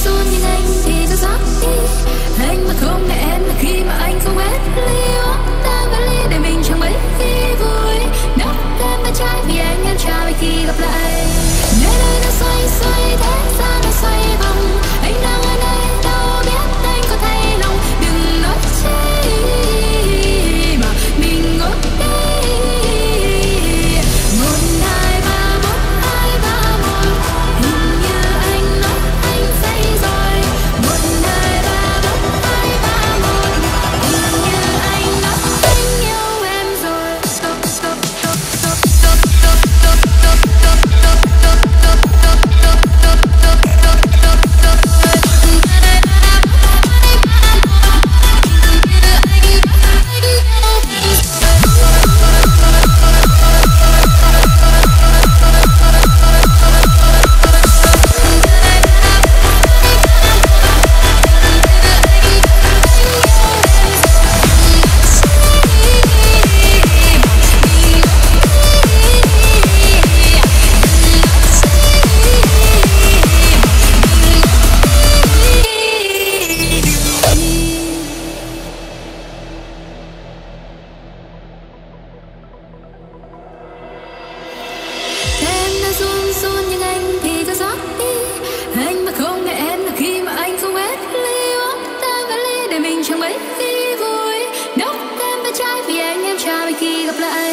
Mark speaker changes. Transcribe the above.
Speaker 1: sogni nei, ti sa, ti, ti, ti, ti, ti, mình chẳng mấy khi vui. Đốc thêm bên trái vì anh em cha mình khi gặp lại.